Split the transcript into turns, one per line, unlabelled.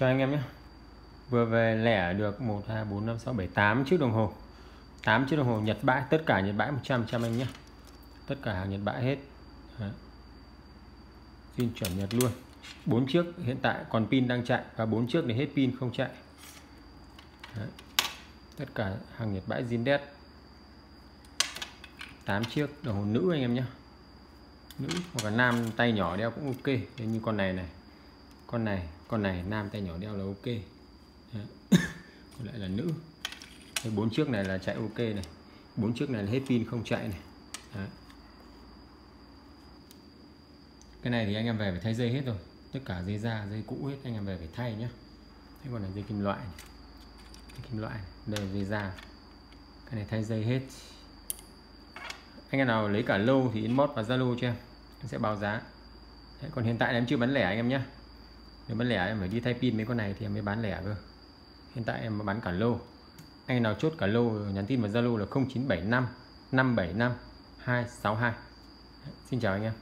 cho anh em nhé. Vừa về lẻ được 1 2 4 5 6 7 8 chiếc đồng hồ. 8 chiếc đồng hồ Nhật bãi, tất cả Nhật bãi 100 trăm anh nhé. Tất cả hàng Nhật bãi hết. Đấy. zin chuẩn Nhật luôn. 4 chiếc hiện tại còn pin đang chạy và 4 chiếc này hết pin không chạy. Đấy. tất cả hàng Nhật bãi zin đét 8 chiếc đồng hồ nữ anh em nhé. Nữ hoặc là nam, tay nhỏ đeo cũng ok. Thế như con này này. Con này con này nam tay nhỏ đeo là ok. Còn lại là nữ. Cái bốn chiếc này là chạy ok này. Bốn chiếc này là hết pin không chạy này. Đấy. cái này thì anh em về phải thay dây hết rồi. Tất cả dây da dây cũ hết anh em về phải thay nhá. Thế còn là dây kim loại này. Dây kim loại này. đây là dây da. Cái này thay dây hết. Anh em nào lấy cả lâu thì inbox và zalo cho em. Em sẽ báo giá. Đấy, còn hiện tại em chưa bán lẻ anh em nhé nếu bán lẻ em phải đi thay pin mấy con này thì em mới bán lẻ cơ. Hiện tại em bán cả lô. Anh nào chốt cả lô, nhắn tin vào zalo là 0975 575 262 xin chào anh em.